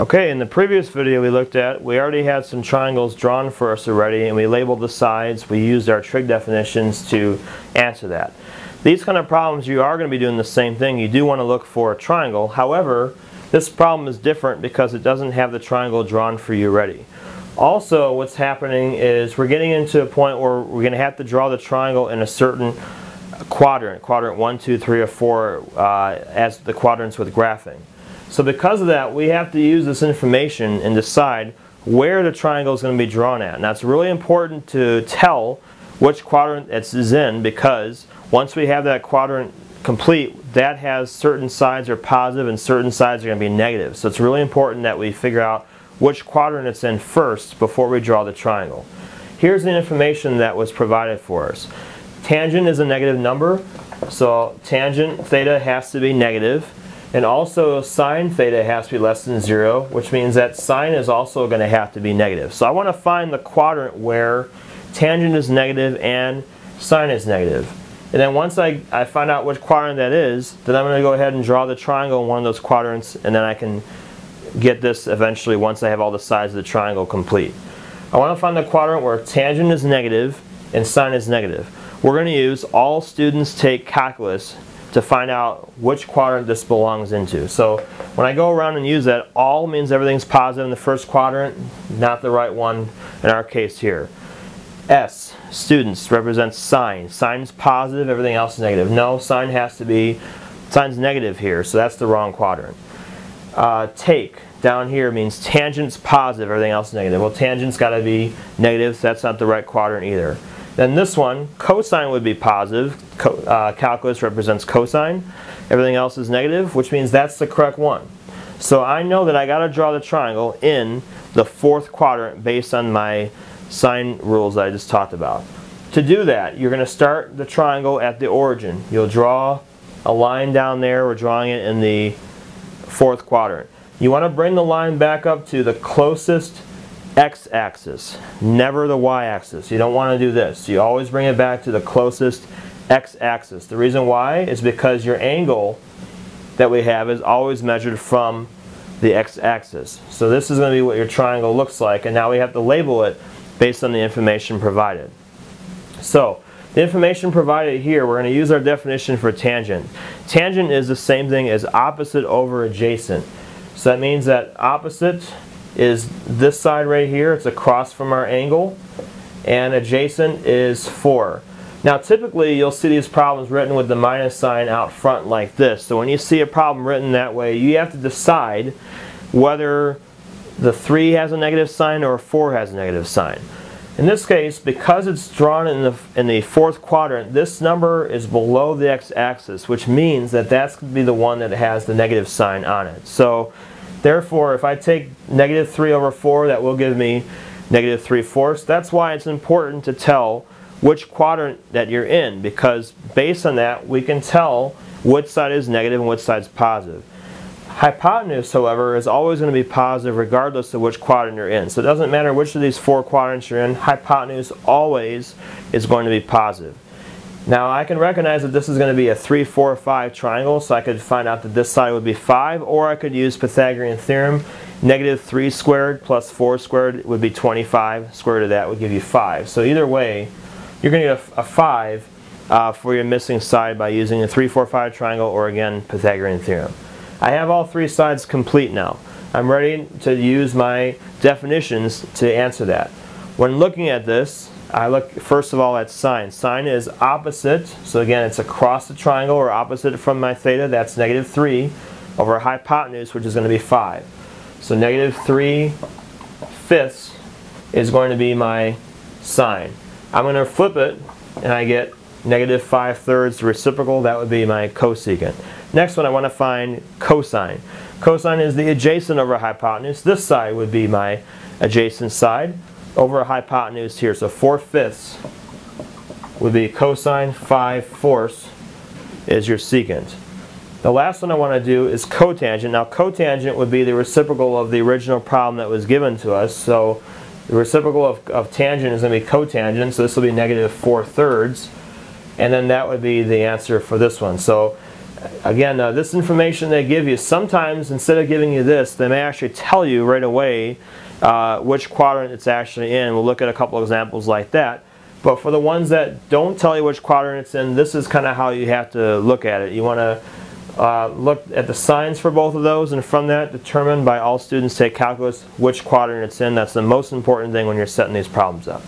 Okay, in the previous video we looked at, we already had some triangles drawn for us already and we labeled the sides. We used our trig definitions to answer that. These kind of problems you are going to be doing the same thing. You do want to look for a triangle. However, this problem is different because it doesn't have the triangle drawn for you ready. Also, what's happening is we're getting into a point where we're going to have to draw the triangle in a certain quadrant, quadrant 1, 2, 3, or 4, uh, as the quadrants with graphing. So because of that, we have to use this information and decide where the triangle is going to be drawn at. Now it's really important to tell which quadrant it is in because once we have that quadrant complete, that has certain sides are positive and certain sides are going to be negative. So it's really important that we figure out which quadrant it's in first before we draw the triangle. Here's the information that was provided for us. Tangent is a negative number, so tangent theta has to be negative. And also sine theta has to be less than 0, which means that sine is also going to have to be negative. So I want to find the quadrant where tangent is negative and sine is negative. And then once I, I find out which quadrant that is, then I'm going to go ahead and draw the triangle in one of those quadrants and then I can get this eventually once I have all the sides of the triangle complete. I want to find the quadrant where tangent is negative and sine is negative. We're going to use all students take calculus to find out which quadrant this belongs into. So when I go around and use that, all means everything's positive in the first quadrant, not the right one in our case here. S, students, represents sine. Sine's positive, everything else is negative. No, sine has to be, sine's negative here, so that's the wrong quadrant. Uh, take, down here means tangent's positive, everything else is negative. Well, tangent's got to be negative, so that's not the right quadrant either. Then this one, cosine would be positive. Co uh, calculus represents cosine. Everything else is negative, which means that's the correct one. So I know that I got to draw the triangle in the fourth quadrant based on my sign rules that I just talked about. To do that, you're going to start the triangle at the origin. You'll draw a line down there. We're drawing it in the fourth quadrant. You want to bring the line back up to the closest x-axis, never the y-axis. You don't want to do this. You always bring it back to the closest x-axis. The reason why is because your angle that we have is always measured from the x-axis. So this is going to be what your triangle looks like and now we have to label it based on the information provided. So the information provided here, we're going to use our definition for tangent. Tangent is the same thing as opposite over adjacent. So that means that opposite is this side right here. It's across from our angle. And adjacent is 4. Now typically you'll see these problems written with the minus sign out front like this. So when you see a problem written that way, you have to decide whether the 3 has a negative sign or 4 has a negative sign. In this case, because it's drawn in the, in the fourth quadrant, this number is below the x-axis, which means that that's going to be the one that has the negative sign on it. So Therefore, if I take negative 3 over 4, that will give me negative 3 fourths. That's why it's important to tell which quadrant that you're in, because based on that, we can tell which side is negative and which side is positive. Hypotenuse, however, is always going to be positive regardless of which quadrant you're in. So it doesn't matter which of these four quadrants you're in, hypotenuse always is going to be positive. Now I can recognize that this is going to be a 3, 4, 5 triangle, so I could find out that this side would be 5, or I could use Pythagorean theorem. Negative 3 squared plus 4 squared would be 25. Square root of that would give you 5. So either way, you're going to get a, a 5 uh, for your missing side by using a 3, 4, 5 triangle, or again, Pythagorean theorem. I have all three sides complete now. I'm ready to use my definitions to answer that. When looking at this, I look first of all at sine. Sine is opposite, so again it's across the triangle or opposite from my theta, that's negative 3 over hypotenuse which is going to be 5. So negative 3 fifths is going to be my sine. I'm going to flip it and I get negative 5 thirds reciprocal, that would be my cosecant. Next one I want to find cosine. Cosine is the adjacent over hypotenuse. This side would be my adjacent side over a hypotenuse here. So 4 fifths would be cosine 5 fourths is your secant. The last one I want to do is cotangent. Now cotangent would be the reciprocal of the original problem that was given to us. So the reciprocal of, of tangent is going to be cotangent, so this will be negative 4 thirds. And then that would be the answer for this one. So again, uh, this information they give you, sometimes instead of giving you this, they may actually tell you right away uh, which quadrant it's actually in. We'll look at a couple examples like that. But for the ones that don't tell you which quadrant it's in, this is kind of how you have to look at it. You want to uh, look at the signs for both of those and from that determine by all students take calculus which quadrant it's in. That's the most important thing when you're setting these problems up.